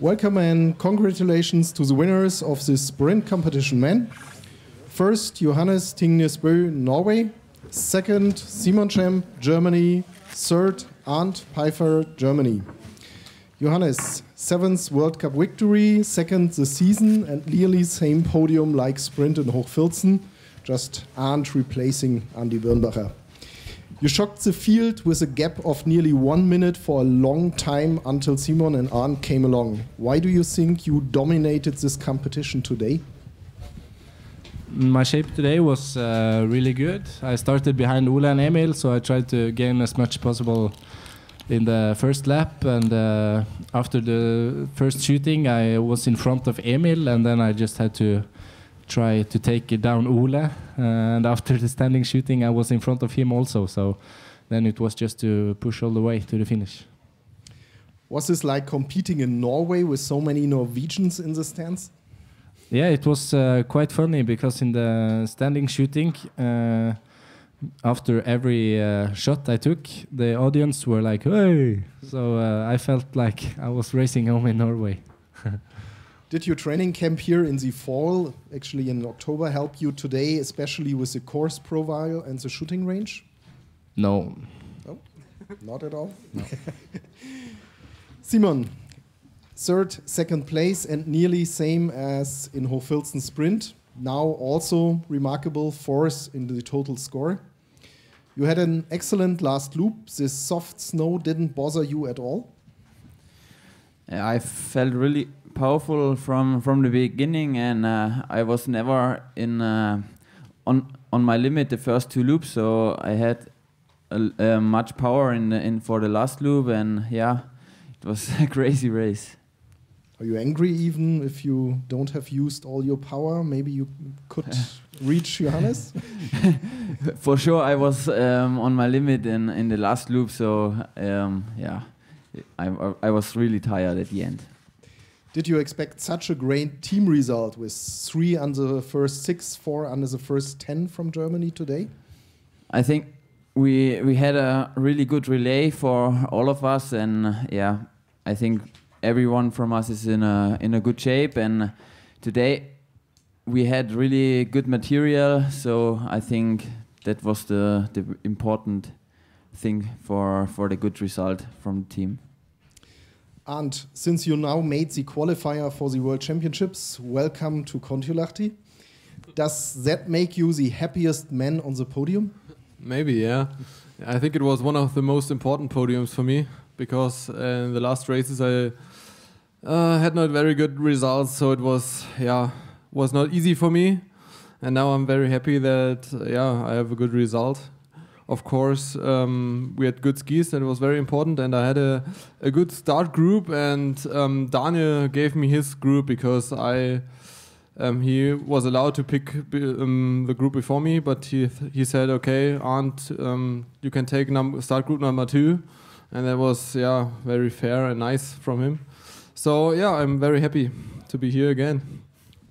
Welcome and congratulations to the winners of the sprint competition men. First, Johannes Thingnes Bø, Norway. Second, Simon Schempp, Germany. Third, Arnd Peiffer, Germany. Johannes, seventh World Cup victory, second the season, and nearly same podium like sprint in Hochfilzen, just Arnd replacing Andi Birnbacher. You shocked the field with a gap of nearly one minute for a long time until Simon and Arnd came along. Why do you think you dominated this competition today? My shape today was uh, really good. I started behind Ole and Emil, so I tried to gain as much as possible in the first lap. And uh, after the first shooting, I was in front of Emil, and then I just had to try to take it down Ole. and after the standing shooting, I was in front of him also. So then it was just to push all the way to the finish. Was this like competing in Norway with so many Norwegians in the stands? Yeah, it was uh, quite funny because in the standing shooting, uh, after every uh, shot I took, the audience were like, "Hey!" So uh, I felt like I was racing home in Norway. Did your training camp here in the fall, actually in October, help you today, especially with the course profile and the shooting range? No. No, not at all. No. Simon, third, second place, and nearly same as in Hochfilzen sprint. Now also remarkable fourth in the total score. You had an excellent last loop. This soft snow didn't bother you at all. I felt really powerful from from the beginning, and uh, I was never in uh, on on my limit the first two loops. So I had a, much power in in for the last loop, and yeah, it was a crazy race. Are you angry even if you don't have used all your power? Maybe you could reach Johannes? For sure, I was um, on my limit in, in the last loop, so um, yeah, I, I was really tired at the end. Did you expect such a great team result with three under the first six, four under the first ten from Germany today? I think we we had a really good relay for all of us, and yeah, I think everyone from us is in a in a good shape. And today we had really good material, so I think that was the the important thing for for the good result from the team. And since you now made the qualifier for the World Championships, welcome to Kontiolahti. Does that make you the happiest man on the podium? Maybe, yeah. I think it was one of the most important podiums for me because in the last races I uh, had not very good results, so it was yeah was not easy for me. And now I'm very happy that yeah I have a good result. Of course, um, we had good skis, and it was very important. And I had a, a good start group, and um, Daniel gave me his group because I um, he was allowed to pick um, the group before me, but he he said, "Okay, Arnd, um, you can take start group number two. and that was yeah very fair and nice from him. So yeah, I'm very happy to be here again.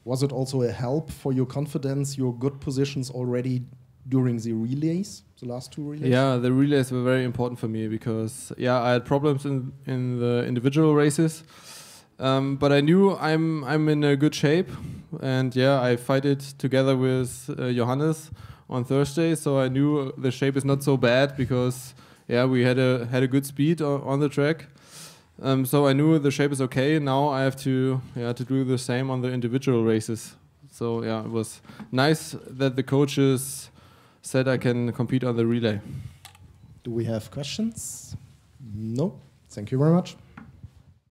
Was it also a help for your confidence, your good positions already during the relays, the last two relays? Yeah, the relays were very important for me because yeah, I had problems in in the individual races, um, but I knew I'm I'm in a good shape, and yeah, I fight it together with uh, Johannes on Thursday, so I knew the shape is not so bad because yeah, we had a had a good speed on the track. Um, so I knew the shape is okay. Now I have to yeah to do the same on the individual races. So yeah, it was nice that the coaches said I can compete on the relay. Do we have questions? No. Thank you very much.